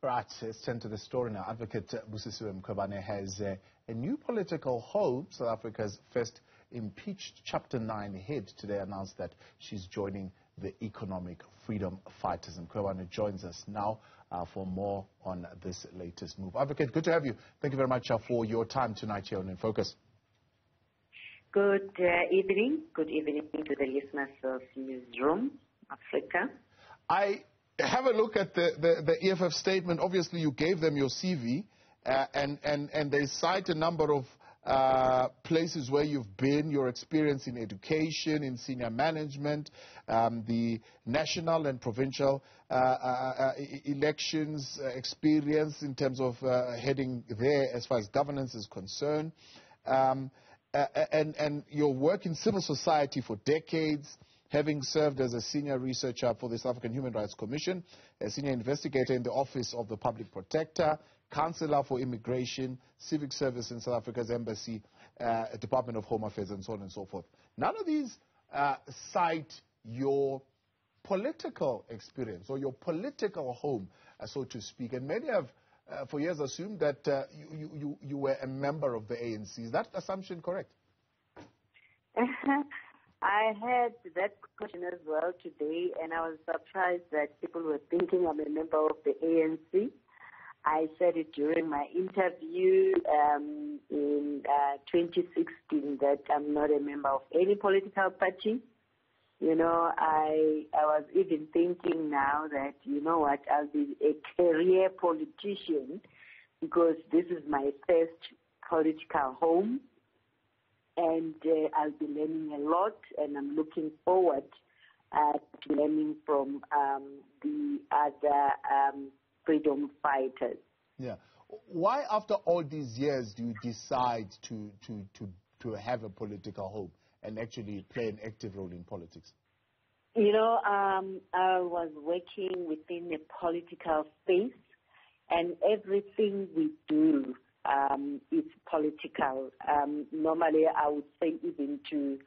Right, let's turn to the story now. Advocate Busisiwe Mkhwebane has uh, a new political home. South Africa's first impeached Chapter 9 head today announced that she's joining the Economic Freedom Fighters. And Mkhwebane joins us now uh, for more on this latest move. Advocate, good to have you. Thank you very much uh, for your time tonight here on In Focus. Good uh, evening. Good evening to the listeners of Newzroom Afrika. I have a look at the, the, the EFF statement. Obviously, you gave them your CV, uh, and, and, and they cite a number of uh, places where you've been, your experience in education, in senior management, um, the national and provincial uh, uh, uh elections uh, experience in terms of heading there as far as governance is concerned, um, and, and your work in civil society for decades having served as a senior researcher for the South African Human Rights Commission, a senior investigator in the Office of the Public Protector, counselor for immigration, civic service in South Africa's embassy, uh, Department of Home Affairs, and so on and so forth. None of these uh, cite your political experience or your political home, uh, so to speak. And many have, uh, for years, assumed that uh, you, you, you were a member of the ANC. Is that assumption correct? I had that question as well today, and I was surprised that people were thinking I'm a member of the ANC. I said it during my interview um, in uh, 2016 that I'm not a member of any political party. You know, I I was even thinking now that you know what, I'll be a career politician because this is my first political home and uh, I'll be learning a lot, and I'm looking forward uh, to learning from um, the other um, freedom fighters. Yeah. Why, after all these years, do you decide to, to, to, to have a political home and actually play an active role in politics? You know, um, I was working within a political space, and everything we do um, it's political. Um, normally, I would say even to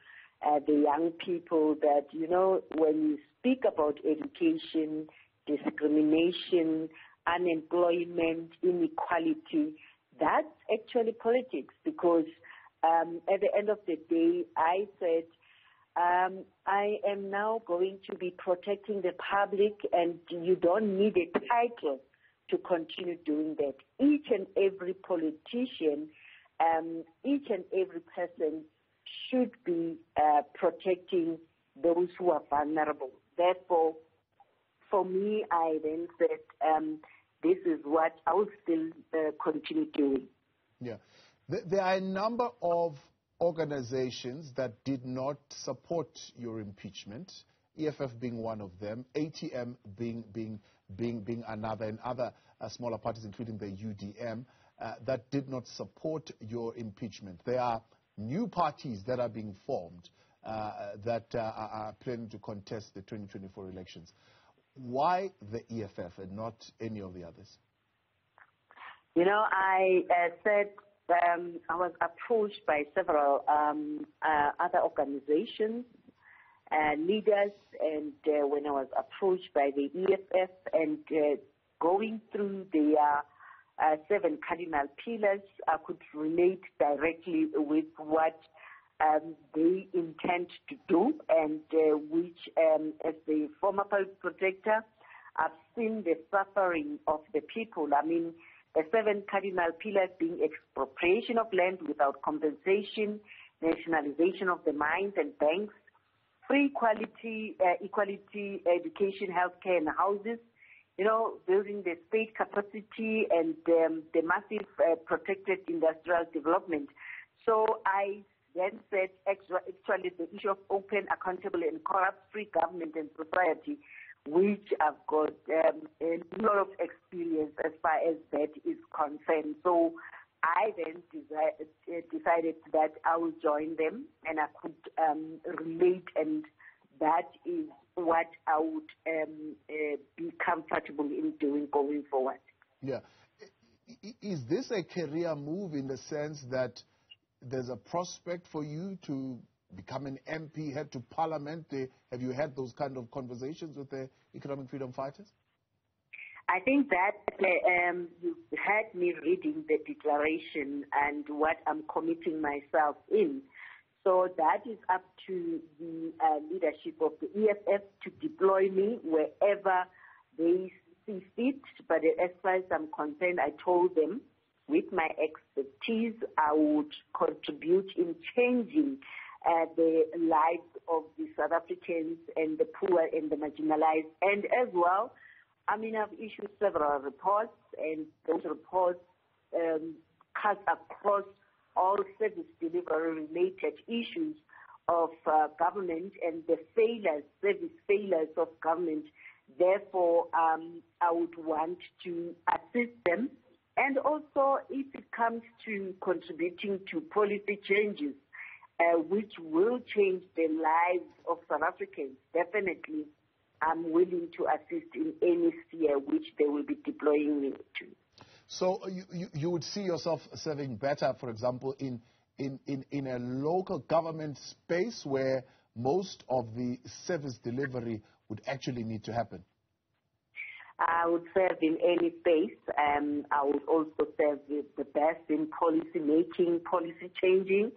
uh, the young people that, you know, when you speak about education, discrimination, unemployment, inequality, that's actually politics because um, at the end of the day, I said, um, I am now going to be protecting the public and you don't need a title to continue doing that. Each and every politician, um, each and every person should be uh, protecting those who are vulnerable. Therefore, for me, I then said, um, this is what I will still uh, continue doing. Yeah. There are a number of organizations that did not support your impeachment. EFF being one of them, ATM being, being, being, being another, and other uh, smaller parties, including the UDM, uh, that did not support your impeachment. There are new parties that are being formed uh, that uh, are planning to contest the 2024 elections. Why the EFF and not any of the others? You know, I uh, said um, I was approached by several um, uh, other organizations uh, leaders and uh, when I was approached by the EFF and uh, going through their uh, seven cardinal pillars, I could relate directly with what um, they intend to do and uh, which, um, as the former protector, I've seen the suffering of the people. I mean, the seven cardinal pillars being expropriation of land without compensation, nationalization of the mines and banks, free quality, uh, equality, education, healthcare, and houses. You know, building the state capacity and um, the massive uh, protected industrial development. So I then said actually the issue of open, accountable, and corrupt-free government and society, which I've got um, a lot of experience as far as that is concerned. So I then uh, decided that I would join them and I could um, relate, and that is what I would um, uh, be comfortable in doing going forward. Yeah. Is this a career move in the sense that there's a prospect for you to become an MP, head to parliament? Have you had those kind of conversations with the economic freedom fighters? I think that um, you had me reading the declaration and what I'm committing myself in. So that is up to the uh, leadership of the EFF to deploy me wherever they see fit. But as far as I'm concerned, I told them with my expertise, I would contribute in changing uh, the lives of the South Africans and the poor and the marginalized. And as well, I mean, I've issued several reports, and those reports um, cut across all service delivery related issues of uh, government and the failures, service failures of government. Therefore, um, I would want to assist them. And also, if it comes to contributing to policy changes, uh, which will change the lives of South Africans, definitely I'm willing to assist in any sphere which they will be deploying me to. So you, you, you would see yourself serving better, for example, in, in, in, in a local government space where most of the service delivery would actually need to happen? I would serve in any space. Um, I would also serve with the best in policy making, policy changing.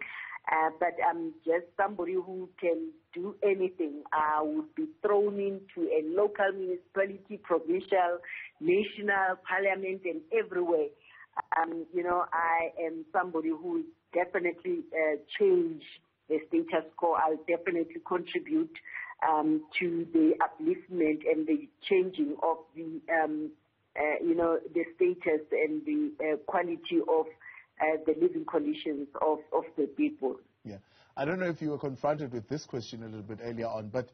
Uh, but I'm just somebody who can do anything. I would be thrown into a local municipality, provincial, national, parliament, and everywhere. Um, you know, I am somebody who definitely uh, change the status quo. I'll definitely contribute um, to the upliftment and the changing of the, um, uh, you know, the status and the uh, quality of uh, the living conditions of, of the people. Yeah. I don't know if you were confronted with this question a little bit earlier on, but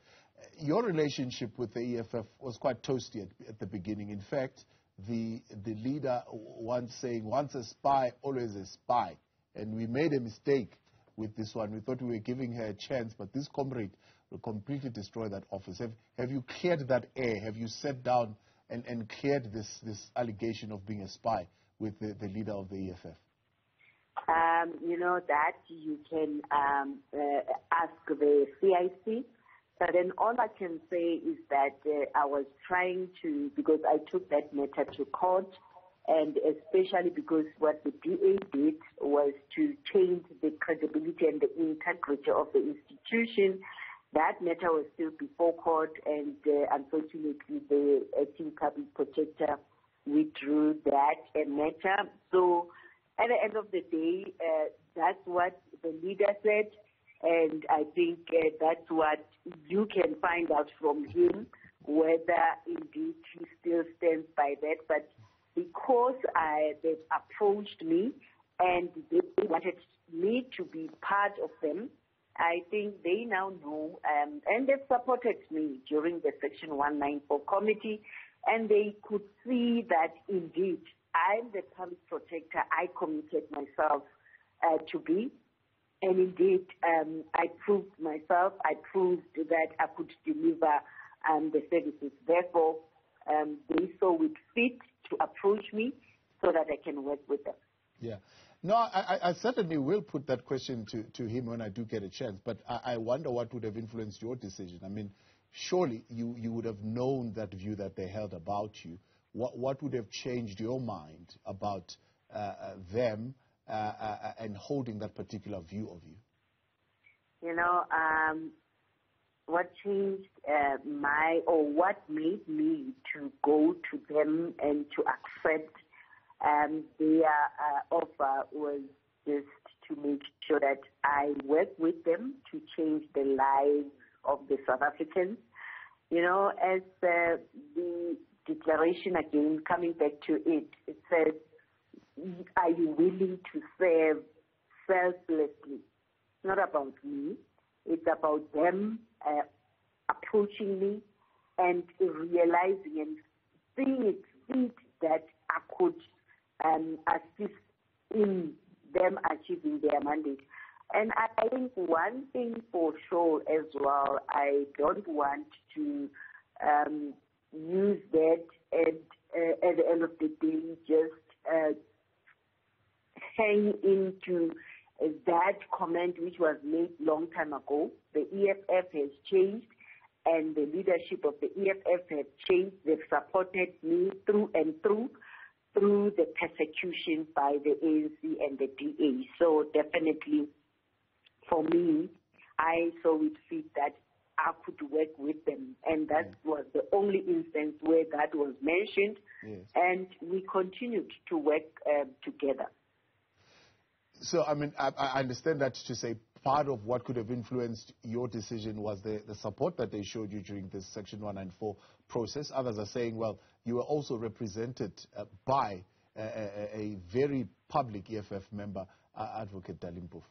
your relationship with the EFF was quite toasty at, at the beginning. In fact, the, the leader once saying, once a spy, always a spy. And we made a mistake with this one. We thought we were giving her a chance, but this comrade will completely destroy that office. Have, have you cleared that air? Have you sat down and, and cleared this, this allegation of being a spy with the, the leader of the EFF? Um, you know that you can um, uh, ask the CIC. But then all I can say is that uh, I was trying to, because I took that matter to court, and especially because what the DA did was to change the credibility and the integrity of the institution. That matter was still before court, and uh, unfortunately, the acting public protector withdrew that matter. So at the end of the day, uh, that's what the leader said, and I think uh, that's what you can find out from him whether indeed he still stands by that. But because I, they've approached me and they wanted me to be part of them, I think they now know, um, and they've supported me during the Section 194 committee, and they could see that indeed I'm the public protector I committed myself uh, to be. And indeed, um, I proved myself, I proved that I could deliver um, the services. Therefore, um, they saw it fit to approach me so that I can work with them. Yeah. No, I, I certainly will put that question to, to him when I do get a chance, but I, I wonder what would have influenced your decision. I mean, surely you, you would have known that view that they held about you what, what would have changed your mind about uh, uh them uh, uh, and holding that particular view of you? You know, um, what changed uh, my, or what made me to go to them and to accept um, their offer was just to make sure that I work with them to change the lives of the South Africans. You know, as uh, the declaration again, coming back to it, it says, are you willing to serve selflessly? It's not about me. It's about them uh, approaching me and realizing and seeing it that I could um, assist in them achieving their mandate. And I think one thing for sure as well, I don't want to um, use that and uh, at the end of the day just uh, hang into that comment which was made long time ago. The EFF has changed and the leadership of the EFF has changed. They've supported me through and through. through the persecution by the ANC and the DA. So definitely, for me, I saw it fit that I could work with them, and that mm. was the only instance where that was mentioned. Yes. And we continued to work uh, together. So, I mean, I, I, understand that to say part of what could have influenced your decision was the, the support that they showed you during this Section 194 process. Others are saying, well, you were also represented uh, by a, a, a, very public EFF member, uh, Advocate Dali Mpofu.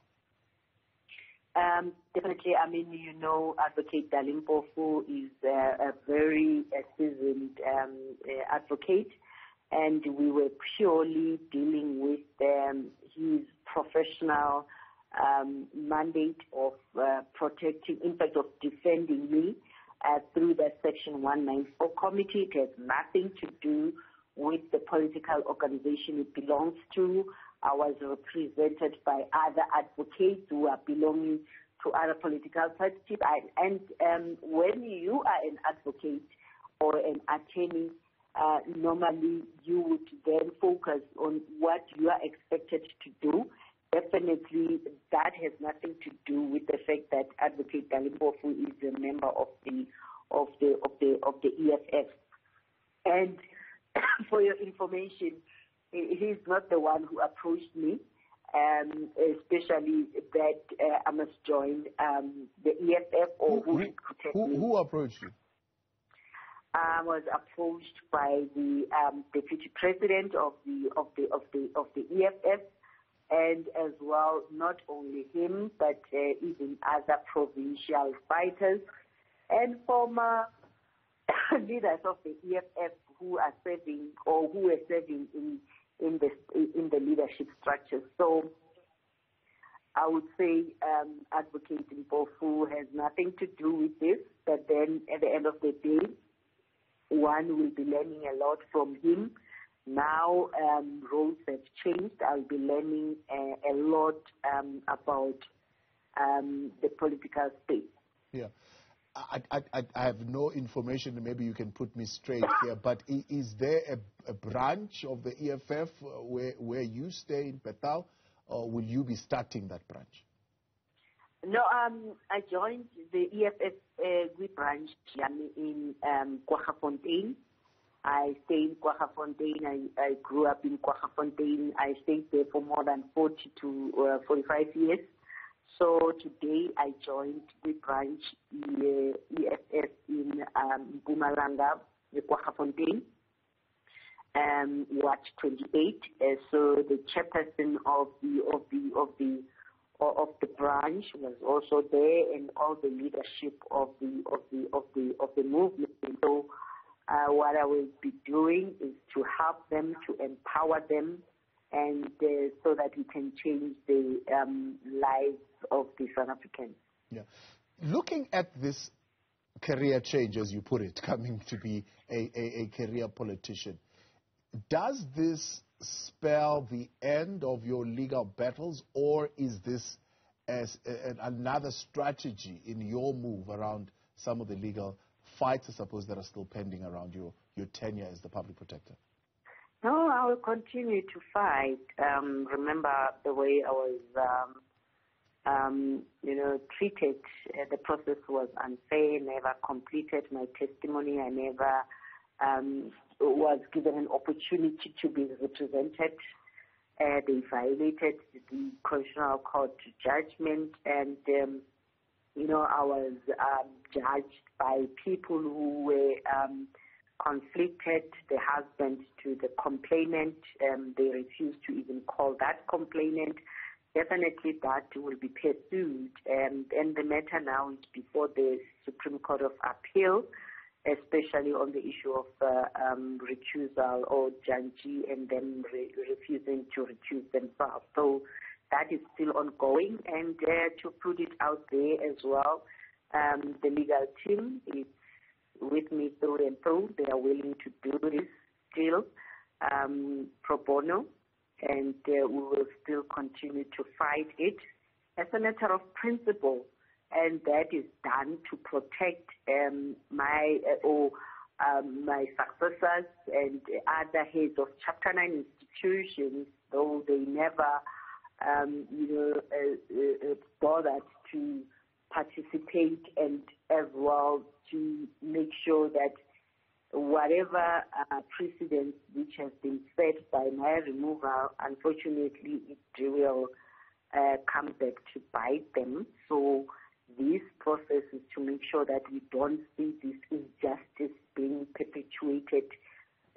Um, definitely, I mean, you know, Advocate Dali Mpofu is uh, a very seasoned um, uh, advocate, and we were purely dealing with um, his professional um, mandate of uh, protecting, in fact, of defending me uh, through that Section 194 committee. It has nothing to do with the political organization it belongs to. I was represented by other advocates who are belonging to other political parties. And um, when you are an advocate or an attorney, uh, normally you would then focus on what you are expected to do. Definitely, that has nothing to do with the fact that Advocate Dali Mpofu is a member of the of the of the of the EFF. And for your information, he's not the one who approached me, um, especially that uh, I must join um, the EFF or who, who, who, who approached you? I was approached by the um, deputy president of the of the of the of the EFF, and as well not only him but uh, even other provincial fighters and former leaders of the EFF who are serving or who are serving in in the leadership structure. So I would say um, advocating for who has nothing to do with this, but then at the end of the day, one will be learning a lot from him. Now um, roles have changed. I'll be learning a, lot um, about the political space. Yeah. I, I, I, have no information, maybe you can put me straight here, but is there a, a branch of the EFF where, where you stay in Petal, or will you be starting that branch? No, um, I joined the EFF uh, branch in um, Kwaggafontein. I stayed in Kwaggafontein. I, I grew up in Kwaggafontein. I stayed there for more than 40 to uh, 45 years. So today I joined the branch EFF in um, Mpumalanga, Kwaggafontein, um, Watch 28. Uh, so the chairperson of the of the of the of the branch was also there, and all the leadership of the of the of the of the movement. So uh, what I will be doing is to help them, to empower them, and uh, so that we can change the um, lives of the South Africans. Yeah. Looking at this career change, as you put it, coming to be a, a, a career politician, does this spell the end of your legal battles, or is this as a, another strategy in your move around some of the legal fights, I suppose, that are still pending around your, your tenure as the public protector? No, I will continue to fight. Um, remember the way I was, um, um, you know, treated. Uh, the process was unfair. Never completed my testimony. I never um, was given an opportunity to be represented. Uh, they violated the Constitutional Court judgment, and um, you know, I was um, judged by people who were um, conflicted, the husband to the complainant. Um, they refused to even call that complainant. Definitely that will be pursued. Um, and the matter now is before the Supreme Court of Appeal, especially on the issue of uh, um, recusal or Dyantyi and them re- refusing to recuse themselves. So that is still ongoing. And uh, to put it out there as well, um, the legal team is with me through and through. They are willing to do this still um, pro bono, and uh, we will still continue to fight it as a matter of principle, and that is done to protect um, my uh, or um, my successors and other heads of Chapter 9 institutions, though they never, um, you know, uh, uh, uh, bothered to participate and as well to make sure that whatever uh, precedent which has been set by my removal, unfortunately, it will uh, come back to bite them. So this process is to make sure that we don't see this injustice being perpetuated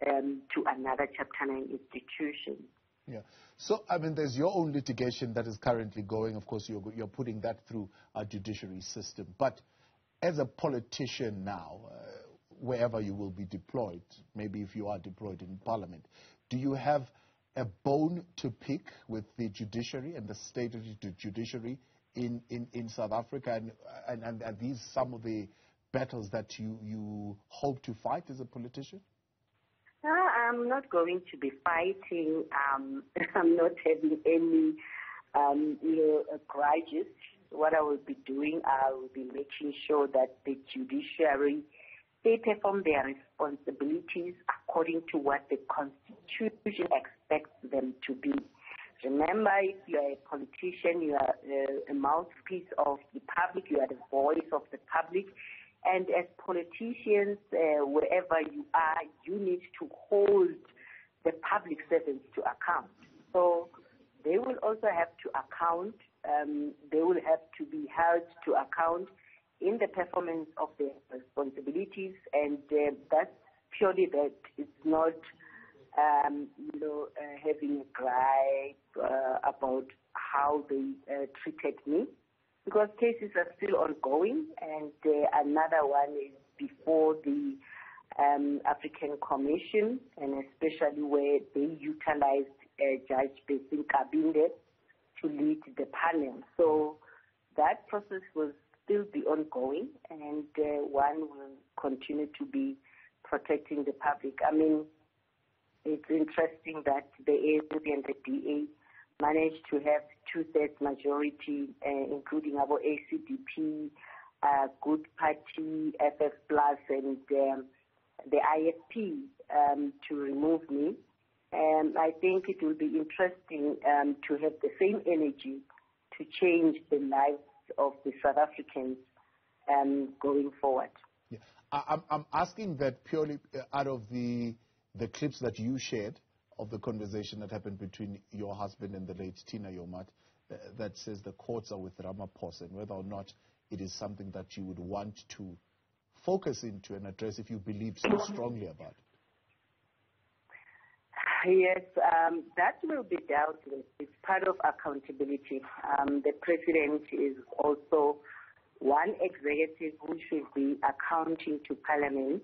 um, to another Chapter 9 institution. Yeah. So, I mean, there's your own litigation that is currently going. Of course, you're, you're putting that through our judiciary system. But as a politician now, uh, wherever you will be deployed, maybe if you are deployed in Parliament, do you have a bone to pick with the judiciary and the state of the judiciary in, in, in South Africa? And, and, and are these some of the battles that you, you hope to fight as a politician? Uh, I'm not going to be fighting. Um, I'm not having any um, you know, grudges. What I will be doing, I will be making sure that the judiciary they perform their responsibilities according to what the Constitution expects them to be. Remember, if you are a politician, you are a, a mouthpiece of the public, you are the voice of the public. And as politicians, uh, wherever you are, you need to hold the public servants to account. So they will also have to account, um, they will have to be held to account in the performance of their responsibilities, and uh, that's purely that. It's not, um, you know, uh, having a gripe uh, about how they uh, treated me, because cases are still ongoing, and uh, another one is before the um, African Commission, and especially where they utilized uh, Judge Bess Nkabinde to lead the panel. So that process was still be ongoing, and uh, one will continue to be protecting the public. I mean, it's interesting that the ANC and the DA managed to have two-thirds majority, uh, including our ACDP, uh, Good Party, FF Plus, and um, the IFP um, to remove me. And I think it will be interesting um, to have the same energy to change the lives of the South Africans um, going forward. Yeah. I, am asking that purely uh, out of the, the clips that you shared of the conversation that happened between your husband and the late Tina Joemat uh, that says the courts are with Ramaphosa and whether or not it is something that you would want to focus into and address if you believe so strongly about it. Yes, um, that will be dealt with. It's part of accountability. Um, the president is also one executive who should be accounting to parliament.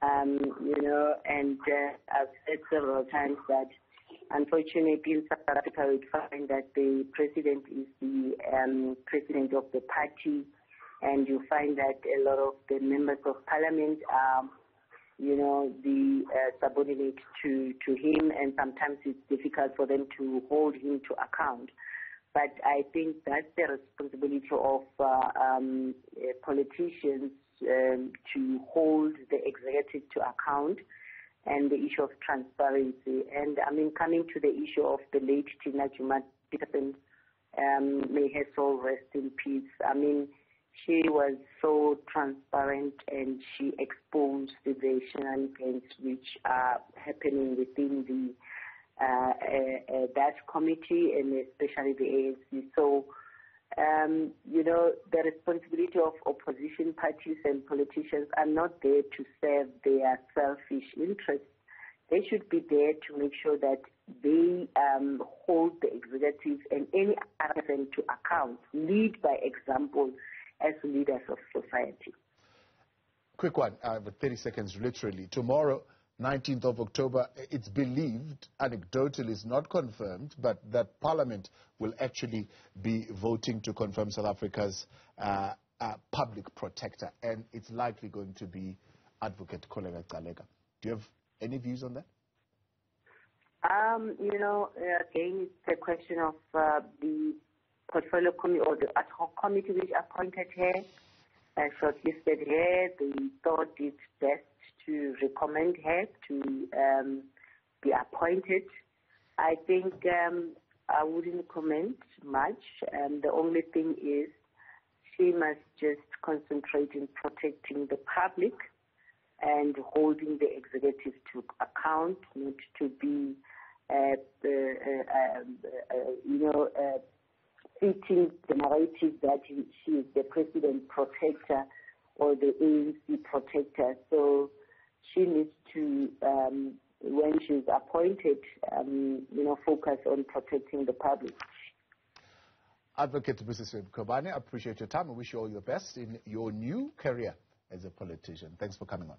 Um, you know, and uh, I've said several times that unfortunately in South Africa we find that the president is the um, president of the party, and you find that a lot of the members of parliament are you know, the uh, subordinate to, him, and sometimes it's difficult for them to hold him to account. But I think that's the responsibility of uh, um, politicians um, to hold the executive to account and the issue of transparency. And I mean, coming to the issue of the late Tina Joemat um, may her soul rest in peace. I mean, she was so transparent and she exposed the shenanigans which are happening within the uh, uh, uh, that committee and especially the ANC. So, um, you know, the responsibility of opposition parties and politicians are not there to serve their selfish interests. They should be there to make sure that they um, hold the executive and any other to account, lead by example, as leaders of society. Quick one, I have 30 seconds literally. Tomorrow, 19th of October, it's believed, anecdotally, it's not confirmed, but that Parliament will actually be voting to confirm South Africa's uh, uh, public protector, and it's likely going to be Advocate Kholeka Gcaleka. Do you have any views on that? Um, you know, again, it's a question of uh, the portfolio committee or the ad hoc committee which appointed her, uh, shortlisted her. They thought it best to recommend her to um, be appointed. I think um, I wouldn't comment much. Um, the only thing is she must just concentrate in protecting the public and holding the executive to account, not to be, uh, uh, um, uh, you know, uh, fitting the narrative that she is the president protector or the ANC protector. So she needs to, um, when she's appointed, um, you know, focus on protecting the public. Advocate Mkhwebane, I appreciate your time. I wish you all your best in your new career as a politician. Thanks for coming on.